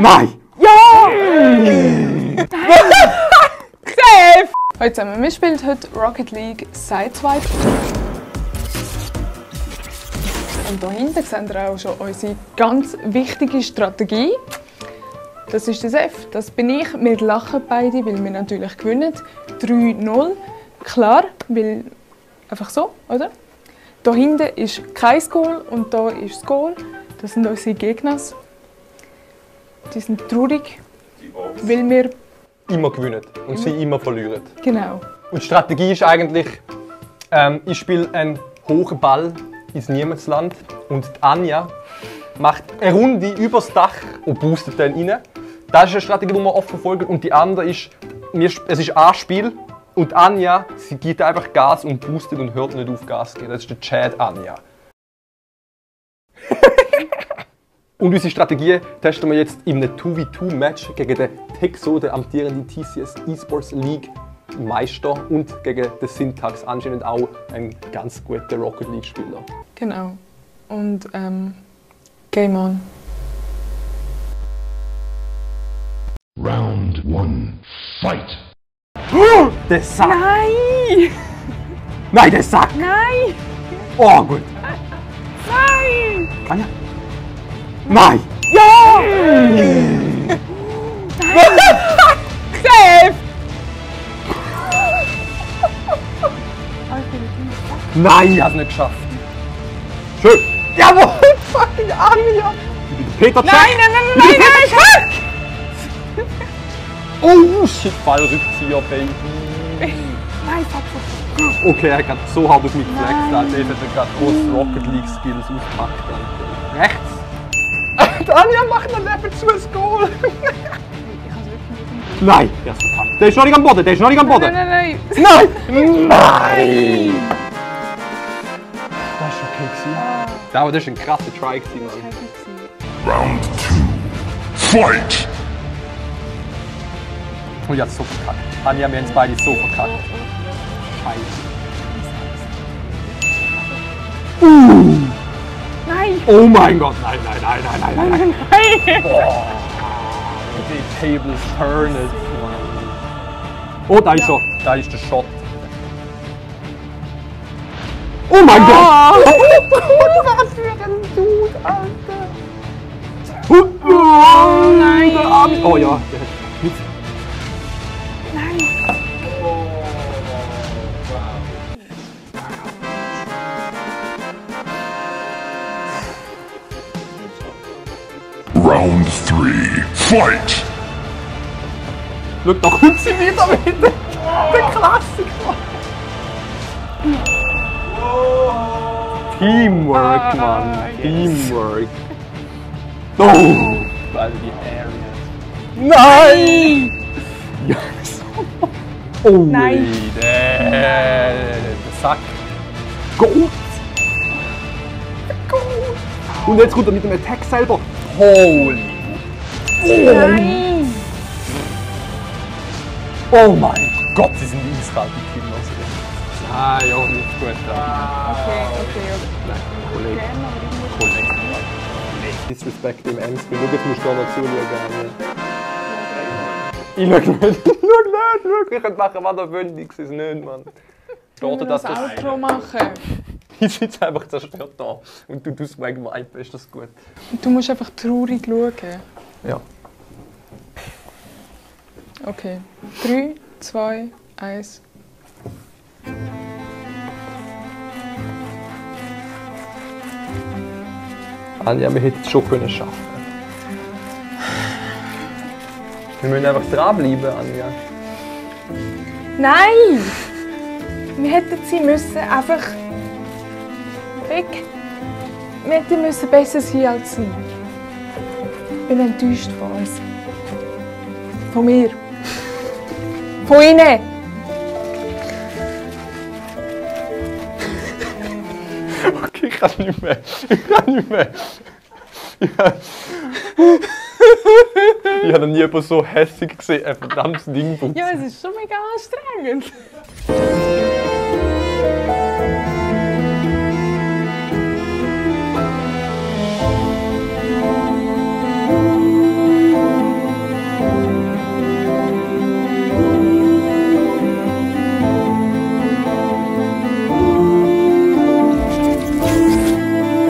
Nein! Ja! Safe! Hallo zusammen, wir spielen heute Rocket League Sideswipe. Und hier hinten seht ihr auch schon unsere ganz wichtige Strategie. Das ist das F, das bin ich. Wir lachen beide, weil wir natürlich gewinnen. 3-0. Klar, weil einfach so, oder? Hier hinten ist kein Goal und hier ist das Goal. Das sind unsere Gegner. Die sind traurig, weil wir Immer gewinnen und sie immer verlieren. genau. Und die Strategie ist eigentlich, ähm, ich spiele einen hohen Ball ins Niemandsland und Anja macht eine Runde übers Dach und boostet dann rein. Das ist eine Strategie, die wir oft verfolgen. Und die andere ist, es ist ein Spiel und Anja, sie gibt einfach Gas und boostet und hört nicht auf Gas geben. Das ist der Chad Anja. Und unsere Strategie testen wir jetzt in einem 2v2-Match gegen den Texo, den amtierenden TCS Esports League Meister und gegen den Syntax, anscheinend auch ein ganz guter Rocket League-Spieler. Genau. Und ähm, Game on. Round one, fight! Der Sack! Nein! Nein, der Sack! Nein! Oh, gut! Nein! Anja? Nein! Ja! Safe! Nein, ich hab's nicht geschafft. Schön! Jawohl! Fucking Anja! Peter Jack! Nein, nein, nein, nein, nein, nein! Oh shit, Fallrückzieher, Baby! Nein, fuck, fuck. Okay, er hat so hart auf mich geflext, Alter. Jetzt hat er gerade große Rocket League Skills ausgepackt, Alter. Rechts! Die Anja macht dann nebenzu ein Goal! Nein, der ist verkackt. Der ist noch nicht am Boden, der ist noch nicht am Nein, Boden! nein, nein. Nein! Nein! Das ist okay gewesen. Aber das ist ein krasser Try gewesen, Mann. Round two, fight! Oh, hab's so verkackt. Anja, wir haben es beide so verkackt. Scheiße. Nein! Oh mein Gott, nein, nein, nein, nein, nein, nein, nein. Nein! Die Tables turn it. Oh, da ist er. Da ist der Shot. Oh mein Ah. Gott! Was für ein Dude, Alter! Oh nein. Der Arme. Oh ja, der hat Round three, fight! Schau, da kommt sie wieder mit der, der Klassiker. Teamwork, Mann. Teamwork. Oh! Weil die Areas. Nein! Ja, so. Oh, Nein. Der, der Sack. Gut! Gut! Und jetzt kommt er mit dem Attack selber. Holy! Nein! Oh mein Gott, sie sind eiskalt, die Kinder. Ah, ja, nicht gut. Ja. Okay, okay, okay. Kollege. Kollege. Disrespect im Ernst. Schau, jetzt musst du da noch zuschauen. Ich schau nicht. Ich schau nicht. Schau, ich könnte machen, was er will. Ich sehe es nicht, Mann. Ich Schade, dass das... Outro machen. Ich sitze einfach zerstört da. Und du tust wegen Vibe, ist das gut? Du musst einfach traurig schauen. Ja. Okay. 3, 2, 1. Anja, wir hätten es schon können schaffen Wir müssen einfach dranbleiben, Anja. Nein! Wir hätten sie müssen einfach weg. Wir hätten müssen besser sein als sie. Ich bin enttäuscht von uns. Von mir. Von ihnen. Okay, ich kann nicht mehr. Ich kann nicht mehr. Ich habe ich habe noch nie jemanden so hässlich gesehen. Ein verdammtes Ding. Ja, es ist schon mega anstrengend.